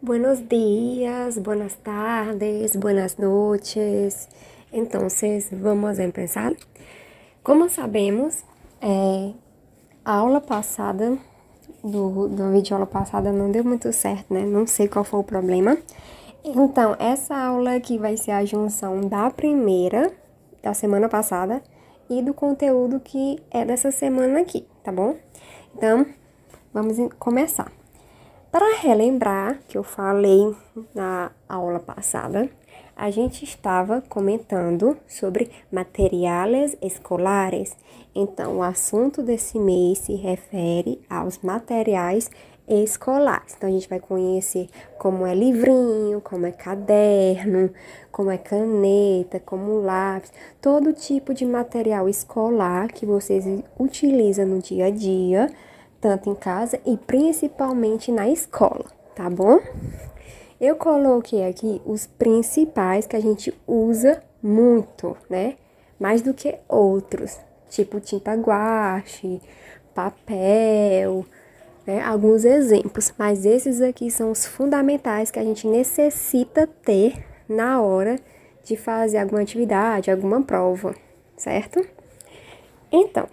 Buenos dias, buenas tardes, buenas noches. Então, vamos empezar? Como sabemos, é, a aula passada, do, do vídeo aula passada não deu muito certo, né? Não sei qual foi o problema. Então, essa aula aqui vai ser a junção da primeira, da semana passada, e do conteúdo que é dessa semana aqui, tá bom? Então, vamos começar. Para relembrar que eu falei na aula passada, a gente estava comentando sobre materiais escolares. Então, o assunto desse mês se refere aos materiais escolares. Então, a gente vai conhecer como é livrinho, como é caderno, como é caneta, como lápis, todo tipo de material escolar que vocês utilizam no dia a dia tanto em casa e principalmente na escola, tá bom? Eu coloquei aqui os principais que a gente usa muito, né? Mais do que outros, tipo tinta guache, papel, né? Alguns exemplos, mas esses aqui são os fundamentais que a gente necessita ter na hora de fazer alguma atividade, alguma prova, certo? Então,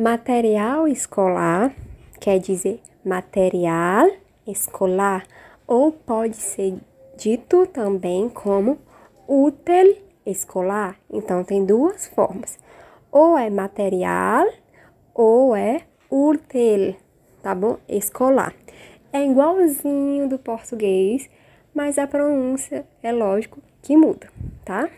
Material escolar quer dizer material escolar ou pode ser dito também como útil escolar. Então tem duas formas. Ou é material ou é útil, tá bom? Escolar. É igualzinho do português, mas a pronúncia é lógico que muda, tá?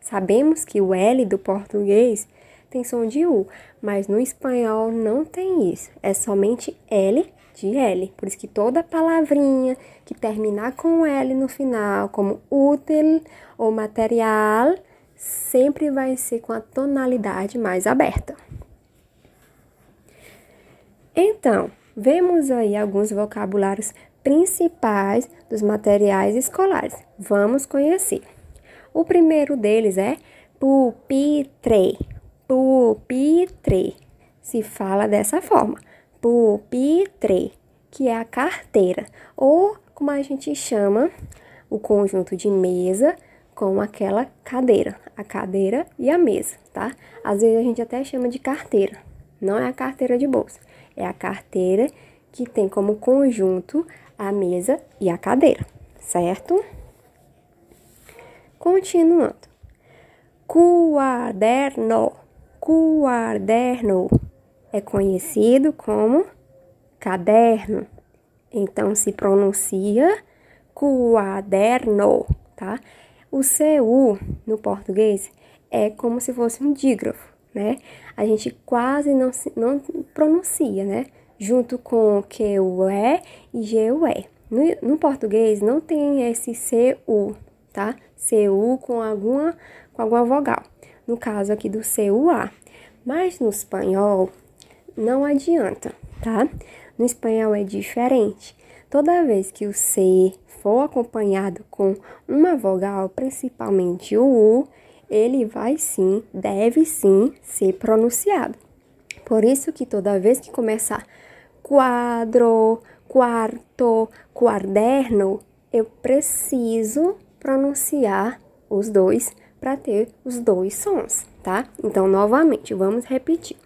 Sabemos que o L do português tem som de U, mas no espanhol não tem isso. É somente L de L. Por isso que toda palavrinha que terminar com L no final, como útil ou material, sempre vai ser com a tonalidade mais aberta. Então, vemos aí alguns vocabulários principais dos materiais escolares. Vamos conhecer. O primeiro deles é pupitre pupitre. Se fala dessa forma, pupitre, que é a carteira, ou como a gente chama o conjunto de mesa com aquela cadeira, a cadeira e a mesa, tá? Às vezes a gente até chama de carteira, não é a carteira de bolsa, é a carteira que tem como conjunto a mesa e a cadeira, certo? Continuando. Quaderno Quaderno é conhecido como caderno. Então se pronuncia quaderno, tá? O CU no português é como se fosse um dígrafo, né? A gente quase não, não pronuncia, né? Junto com QUE e GUE. No, no português não tem esse CU, tá? CU com alguma, com alguma vogal no caso aqui do CUA. Mas no espanhol não adianta, tá? No espanhol é diferente. Toda vez que o C for acompanhado com uma vogal, principalmente o U, ele vai sim, deve sim ser pronunciado. Por isso que toda vez que começar quadro, quarto, quaderno, eu preciso pronunciar os dois para ter os dois sons, tá? Então, novamente, vamos repetir.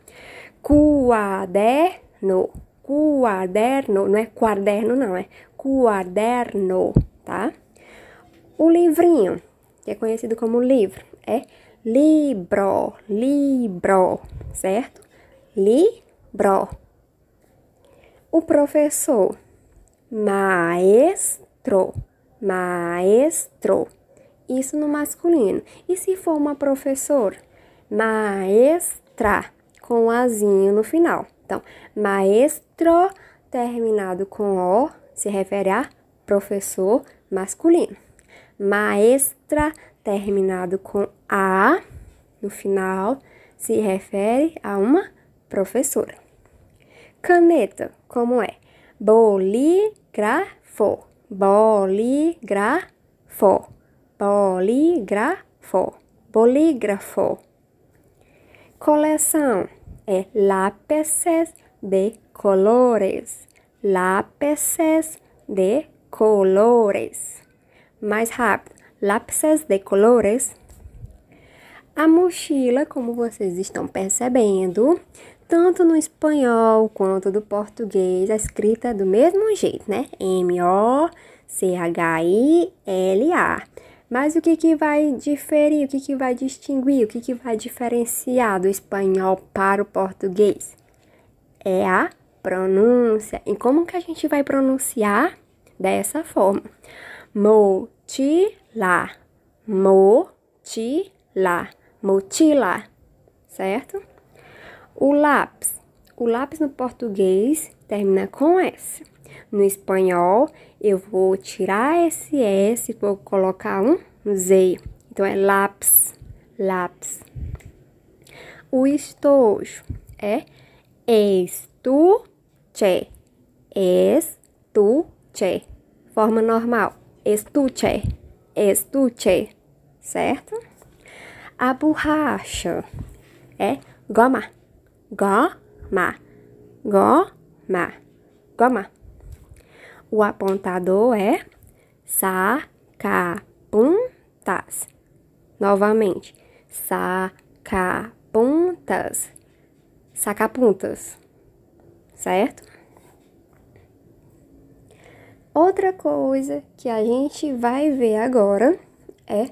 Quaderno, quaderno, não é quaderno não, é quaderno, tá? O livrinho, que é conhecido como livro, é libro, libro, certo? Libro. O professor, maestro, maestro isso no masculino. E se for uma professora? Maestra, com azinho no final. Então, maestro terminado com O se refere a professor masculino. Maestra terminado com A no final se refere a uma professora. Caneta, como é? Bolígrafo, bolígrafo bolígrafo, bolígrafo. Coleção é lápis de colores, lápis de colores. Mais rápido. Lápis de colores. A mochila, como vocês estão percebendo, tanto no espanhol quanto do português, a escrita é do mesmo jeito, né? M-O-C-H-I-L-A. Mas o que, que vai diferir, o que, que vai distinguir, o que, que vai diferenciar do espanhol para o português? É a pronúncia. E como que a gente vai pronunciar? Dessa forma. Mochila. Mochila mochila, certo? O lápis. O lápis no português termina com S. No espanhol, eu vou tirar esse S e vou colocar um Z. Então, é lápis, lápis. O estojo é estuche, estuche. Forma normal, estuche, estuche, certo? A borracha é goma, goma, goma, goma. O apontador é sacapuntas. Novamente, sacapuntas, sacapuntas, certo? Outra coisa que a gente vai ver agora é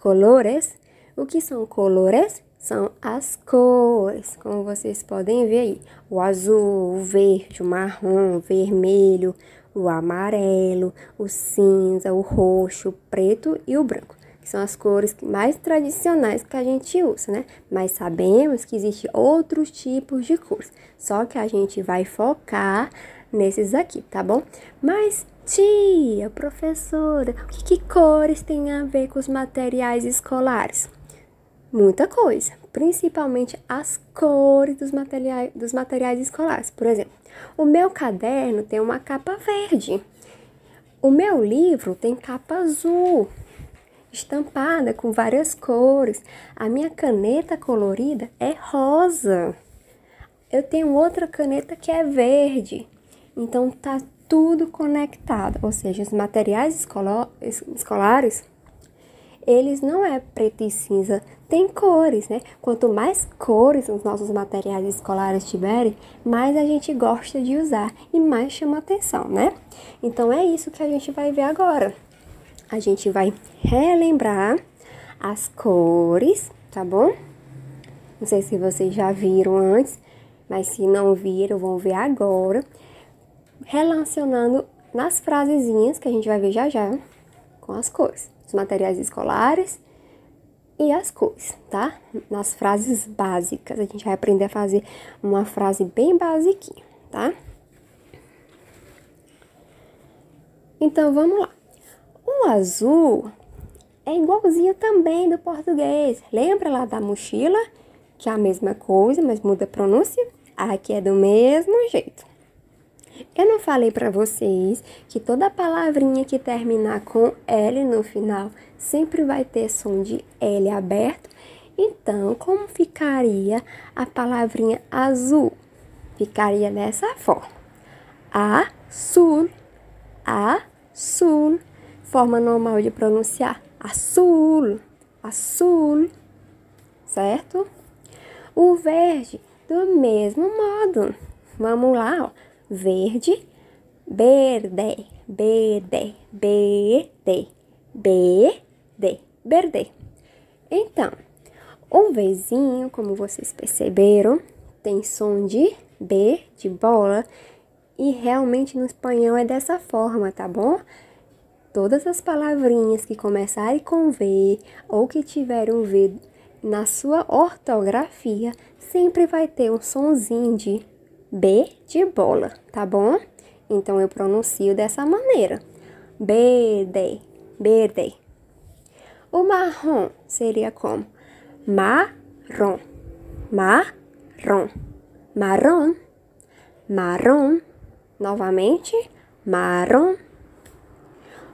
colores o que são colores? São as cores, como vocês podem ver aí. O azul, o verde, o marrom, o vermelho, o amarelo, o cinza, o roxo, o preto e o branco. Que são as cores mais tradicionais que a gente usa, né? Mas sabemos que existem outros tipos de cores. Só que a gente vai focar nesses aqui, tá bom? Mas Tia, professora, o que, que, cores tem a ver com os materiais escolares? muita coisa, principalmente as cores dos materiais, dos materiais escolares. Por exemplo, o meu caderno tem uma capa verde, o meu livro tem capa azul, estampada com várias cores, a minha caneta colorida é rosa, eu tenho outra caneta que é verde, então tá tudo conectado, ou seja, os materiais escolares eles não é preto e cinza, tem cores, né? Quanto mais cores os nossos materiais escolares tiverem, mais a gente gosta de usar e mais chama atenção, né? Então é isso que a gente vai ver agora. A gente vai relembrar as cores, tá bom? Não sei se vocês já viram antes, mas se não viram, vão ver agora. Relacionando nas frasezinhas que a gente vai ver já já com as cores os materiais escolares e as cores, tá? Nas frases básicas, a gente vai aprender a fazer uma frase bem basiquinha, tá? Então, vamos lá. O azul é igualzinho também do português. Lembra lá da mochila? Que é a mesma coisa, mas muda a pronúncia? Aqui é do mesmo jeito. Eu não falei para vocês que toda palavrinha que terminar com L no final sempre vai ter som de L aberto? Então, como ficaria a palavrinha azul? Ficaria dessa forma: azul, azul. Forma normal de pronunciar: azul, azul, certo? O verde, do mesmo modo. Vamos lá, ó verde, verde, verde, verde, verde, verde. Então, o Vzinho, como vocês perceberam, tem som de B, de bola, e realmente no espanhol é dessa forma, tá bom? Todas as palavrinhas que começarem com V ou que tiverem um V na sua ortografia, sempre vai ter um sonzinho de B de bola, tá bom? Então eu pronuncio dessa maneira. Verde, verde. O marrom seria como? Marrom, marrom, marrom, marrom. Novamente, marrom.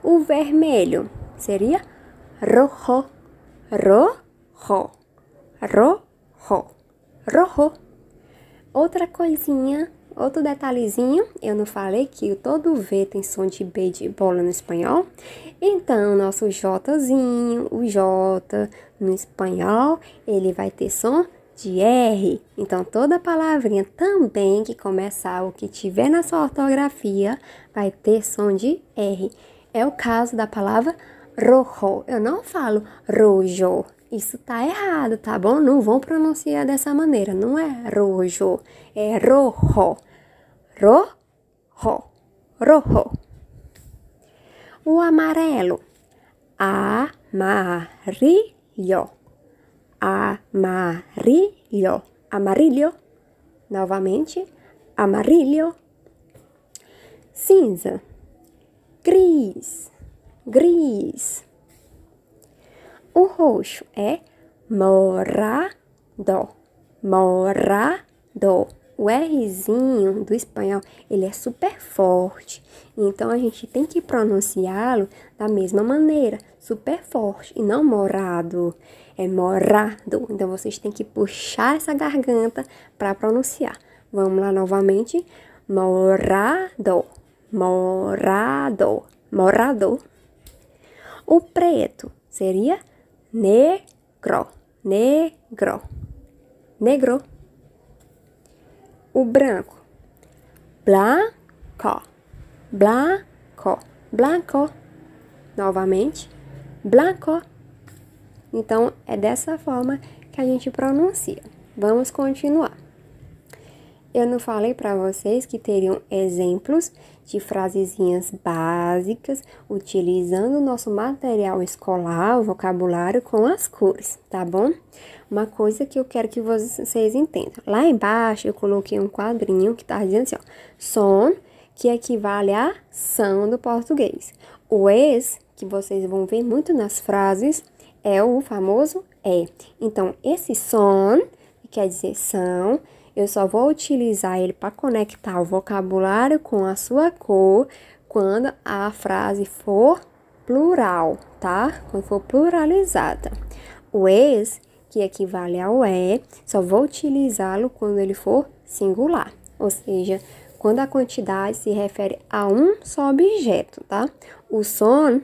O vermelho seria rojo, rojo, rojo, rojo. Outra coisinha, outro detalhezinho, eu não falei que todo V tem som de B de bola no espanhol? Então, nosso Jzinho, o J no espanhol, ele vai ter som de R. Então, toda palavrinha também que começar o que tiver na sua ortografia vai ter som de R. É o caso da palavra rojo. Eu não falo rojo. Isso tá errado, tá bom? Não vão pronunciar dessa maneira. Não é rojo, é rojo. Rojo. Rojo. O amarelo. Amarillo. Amarillo. Amarillo. Novamente. Amarillo. Cinza. Gris. Gris. O roxo é morado. Morado. O Rzinho do espanhol, ele é super forte. Então, a gente tem que pronunciá-lo da mesma maneira, super forte, e não morado. É morado. Então, vocês têm que puxar essa garganta para pronunciar. Vamos lá novamente. Morado. Morado. Morado. O preto seria negro, negro, negro. O branco, blanco, blanco, blanco. Novamente, blanco. Então, é dessa forma que a gente pronuncia. Vamos continuar. Eu não falei para vocês que teriam exemplos de frasezinhas básicas utilizando o nosso material escolar, o vocabulário com as cores, tá bom? Uma coisa que eu quero que vocês entendam. Lá embaixo eu coloquei um quadrinho que tá dizendo assim, ó, som, que equivale a são do português. O ex, que vocês vão ver muito nas frases, é o famoso é. Então, esse som, que quer dizer são, eu só vou utilizar ele para conectar o vocabulário com a sua cor quando a frase for plural, tá? Quando for pluralizada. O ex, que equivale ao é, só vou utilizá-lo quando ele for singular, ou seja, quando a quantidade se refere a um só objeto, tá? O son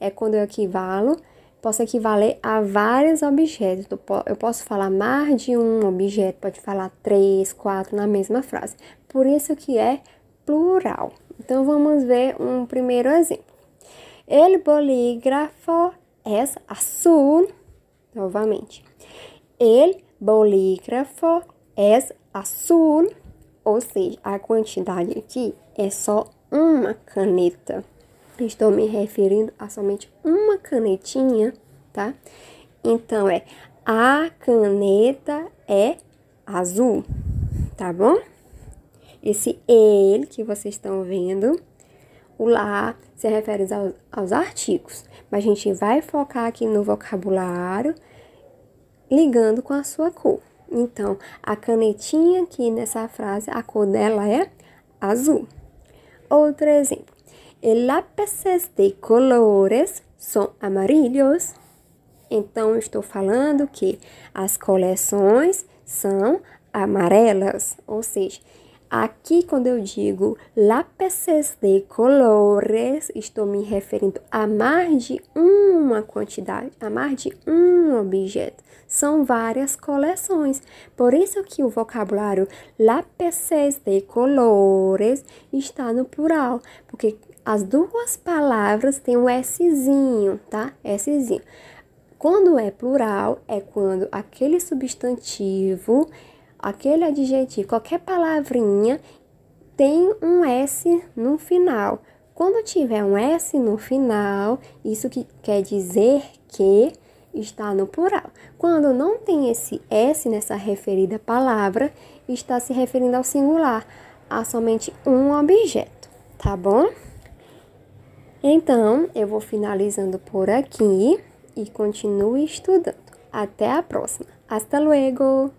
é quando eu equivalo possa equivaler a vários objetos. Eu posso falar mais de um objeto, pode falar três, quatro na mesma frase. Por isso que é plural. Então vamos ver um primeiro exemplo. El bolígrafo es azul. Novamente. El bolígrafo es azul. Ou seja, a quantidade aqui é só uma caneta. Estou me referindo a somente uma canetinha, tá? Então, é a caneta é azul, tá bom? Esse ele que vocês estão vendo, o lá se refere aos, aos artigos, mas a gente vai focar aqui no vocabulário ligando com a sua cor. Então, a canetinha aqui nessa frase, a cor dela é azul. Outro exemplo. Lápices de colores são amarillos. Então, estou falando que as coleções são amarelas, ou seja, aqui quando eu digo lápices de colores, estou me referindo a mais de uma quantidade, a mais de um objeto. São várias coleções. Por isso que o vocabulário lápices de colores está no plural, porque as duas palavras têm um Szinho, tá? Szinho. Quando é plural, é quando aquele substantivo, aquele adjetivo, qualquer palavrinha tem um S no final. Quando tiver um S no final, isso que quer dizer que está no plural. Quando não tem esse S nessa referida palavra, está se referindo ao singular, a somente um objeto, tá bom? Então, eu vou finalizando por aqui e continue estudando. Até a próxima. Hasta luego!